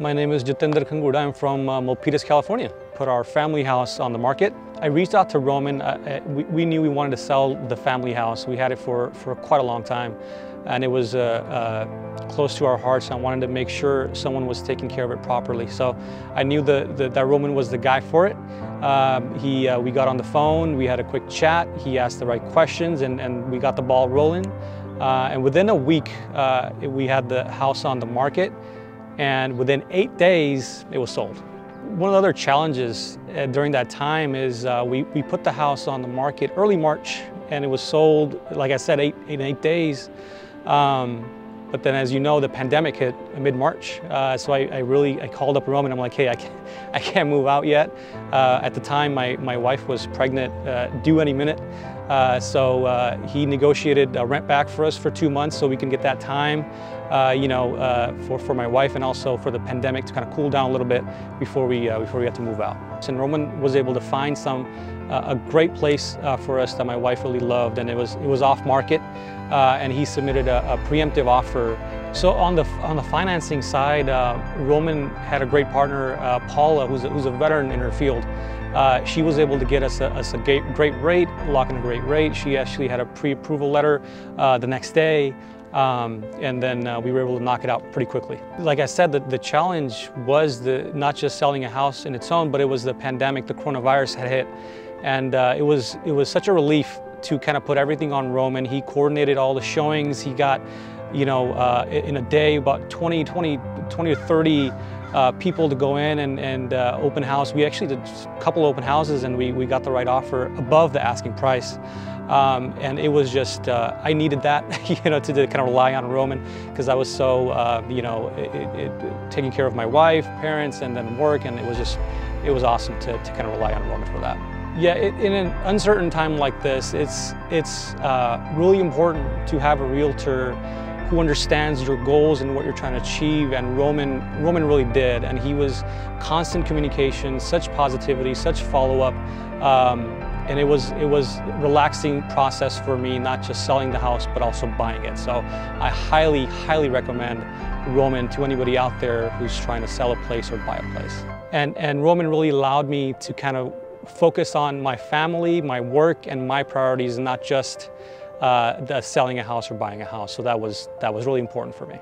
My name is Jatinder Khangura. I'm from uh, Milpitas, California. Put our family house on the market. I reached out to Roman. Uh, uh, we, we, knew we wanted to sell the family house. We had it for, for quite a long time and it was uh, uh, close to our hearts. I wanted to make sure someone was taking care of it properly. So I knew the, the, that Roman was the guy for it. Um, he, uh, we got on the phone, we had a quick chat, he asked the right questions and, and we got the ball rolling. and within a week, we had the house on the market and within eight days, it was sold. One of the other challenges uh, during that time is uh, we, we put the house on the market early March and it was sold, like I said, eight, eight, eight days. Um, but then as you know, the pandemic hit mid-March. Uh, so I, I, really, I called up Roman. I'm like, hey, I can't, I can't move out yet. Uh, at the time, my, my wife was pregnant, uh, due any minute. Uh, so uh, he negotiated a rent back for us for two months so we can get that time, uh, you know, for, for my wife and also for the pandemic to kind of cool down a little bit before we, before we had to move out. And Roman was able to find some, a great place for us that my wife really loved and it was, it was off market uh, and he submitted a, a, preemptive offer. So on the, on the financing side, uh, Roman had a great partner, uh, Paula, who's a, who's a veteran in her field. Uh, she was able to get us a, us a great, rate, lock in a great rate. She actually had a pre-approval letter uh, the next day. Um, and then uh, we were able to knock it out pretty quickly. Like I said, the, the challenge was the, not just selling a house in its own, but it was the pandemic, the coronavirus had hit. And uh, it, was, it was such a relief to kind of put everything on Roman. He coordinated all the showings. He got, you know, uh, in a day about 20, 20, 20 or 30 uh, people to go in and, and uh, open house. We actually did a couple open houses and we, we got the right offer above the asking price. Um, and it was just, uh, I needed that, you know, to, to, kind of rely on Roman because I was so, uh, you know, it, it, taking care of my wife, parents, and then work. And it was just, it was awesome to, to kind of rely on Roman for that. Yeah, it, in an uncertain time like this, it's, it's uh, really important to have a realtor who understands your goals and what you're trying to achieve, and Roman, Roman really did, and he was constant communication, such positivity, such follow-up, um, and it was, it was a relaxing process for me, not just selling the house, but also buying it. So I highly, highly recommend Roman to anybody out there who's trying to sell a place or buy a place. And, and Roman really allowed me to kind of focus on my family, my work, and my priorities, not just uh, selling a house or buying a house. So that was, that was really important for me.